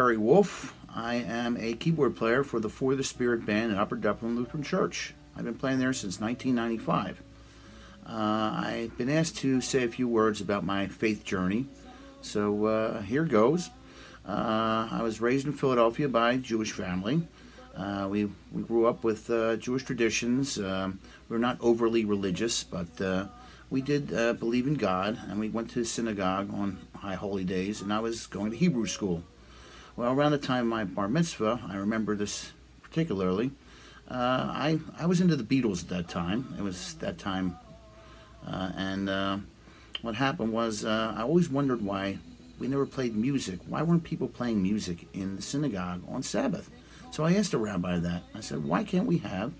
Perry Wolfe. I am a keyboard player for the For the Spirit band at Upper Dublin Lutheran Church. I've been playing there since 1995. Uh, I've been asked to say a few words about my faith journey, so uh, here goes. Uh, I was raised in Philadelphia by a Jewish family. Uh, we, we grew up with uh, Jewish traditions. Um, we were not overly religious, but uh, we did believe in God, and we went to synagogue on high holy days, and I was going to Hebrew school. Well, around the time of my bar mitzvah, I remember this particularly. Uh, I I was into the Beatles at that time. It was that time, uh, and uh, what happened was uh, I always wondered why we never played music. Why weren't people playing music in the synagogue on Sabbath? So I asked the rabbi that. I said, why can't we have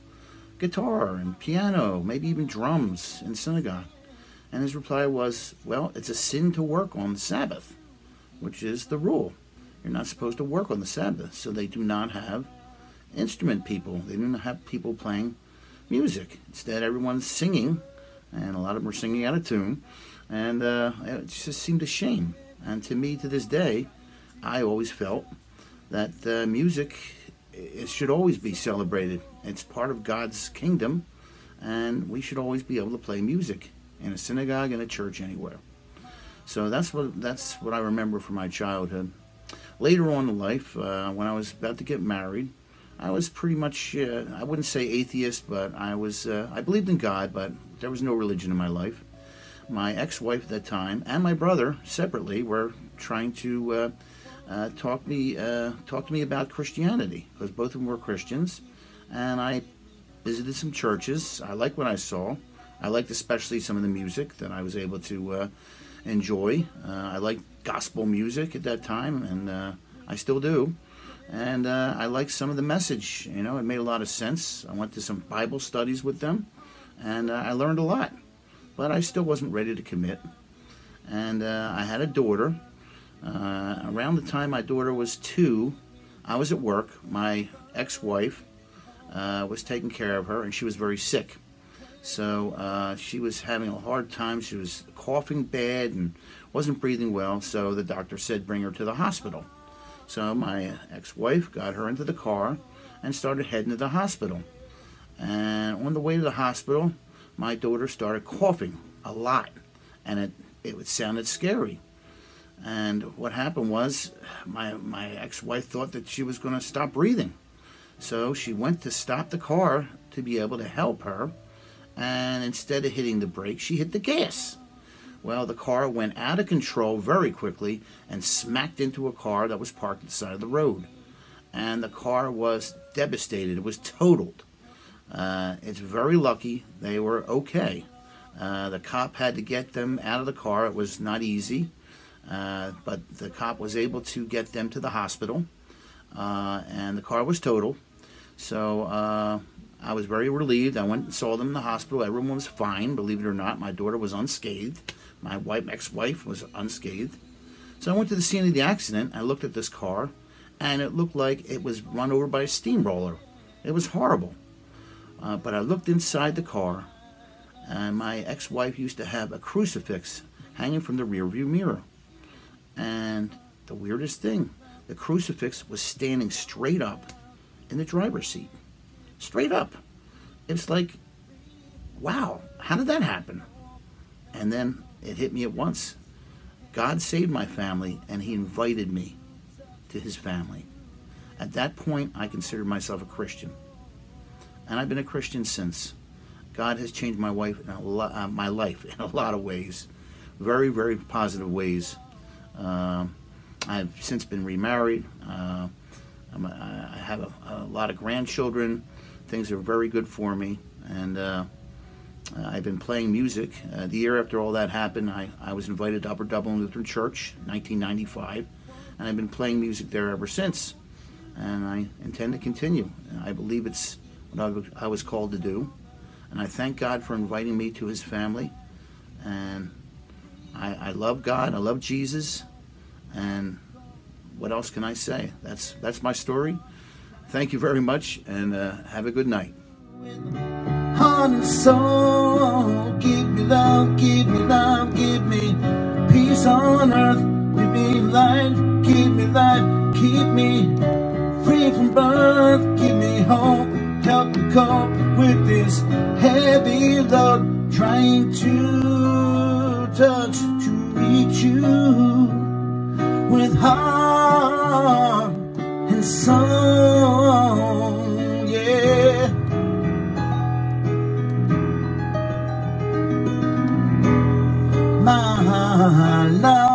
guitar and piano, maybe even drums in synagogue? And his reply was, well, it's a sin to work on Sabbath, which is the rule. You're not supposed to work on the Sabbath. So they do not have instrument people. They do not have people playing music. Instead, everyone's singing, and a lot of them are singing out of tune. And uh, it just seemed a shame. And to me, to this day, I always felt that uh, music it should always be celebrated. It's part of God's kingdom, and we should always be able to play music in a synagogue, in a church, anywhere. So that's what that's what I remember from my childhood. Later on in life, uh, when I was about to get married, I was pretty much uh, I wouldn't say atheist, but I was uh, I believed in God, but there was no religion in my life. My ex-wife at that time and my brother separately were trying to uh, uh, talk me uh, talk to me about Christianity because both of them were Christians, and I visited some churches. I liked what I saw. I liked especially some of the music that I was able to enjoy. Uh, I liked gospel music at that time, and uh, I still do. And uh, I liked some of the message. You know, it made a lot of sense. I went to some Bible studies with them, and uh, I learned a lot. But I still wasn't ready to commit. And uh, I had a daughter. around the time my daughter was two, I was at work. My ex-wife was taking care of her, and she was very sick so uh, she was having a hard time. She was coughing bad and wasn't breathing well. So the doctor said, bring her to the hospital. So my ex-wife got her into the car and started heading to the hospital. And on the way to the hospital, my daughter started coughing a lot, and it it sounded scary. And what happened was, my my ex-wife thought that she was going to stop breathing, so she went to stop the car to be able to help her and instead of hitting the brake, she hit the gas. Well, the car went out of control very quickly and smacked into a car that was parked at the side of the road. And the car was devastated. It was totaled. Uh, it's very lucky they were okay. Uh, the cop had to get them out of the car. It was not easy, uh, but the cop was able to get them to the hospital, uh, and the car was totaled. So uh, I was very relieved. I went and saw them in the hospital. Everyone was fine, believe it or not. My daughter was unscathed. My wife, ex-wife was unscathed. So I went to the scene of the accident. I looked at this car, and it looked like it was run over by a steamroller. It was horrible. Uh, but I looked inside the car, and my ex-wife used to have a crucifix hanging from the rearview mirror. And the weirdest thing, the crucifix was standing straight up in the driver's seat. Straight up. It's like, wow, how did that happen? And then it hit me at once. God saved my family and he invited me to his family. At that point, I considered myself a Christian. And I've been a Christian since. God has changed my wife in a lo- uh, my life in a lot of ways, very, very positive ways. Uh, I've since been remarried. Uh, a, I have a, a, lot of grandchildren. Things are very good for me, and uh, I've been playing music. Uh, the year after all that happened, I, I was invited to Upper Dublin Lutheran Church, 1995, and I've been playing music there ever since. And I intend to continue. I believe it's what I was called to do, and I thank God for inviting me to His family. And I, I love God. I love Jesus, and what else can I say? That's that's my story. Thank you very much, and uh, have a good night. And soul, give me love, give me love, give me peace on earth, give me life, give me life, keep me free from birth, give me hope, help me cope with this heavy load, trying to touch, to reach you with heart and soul, Love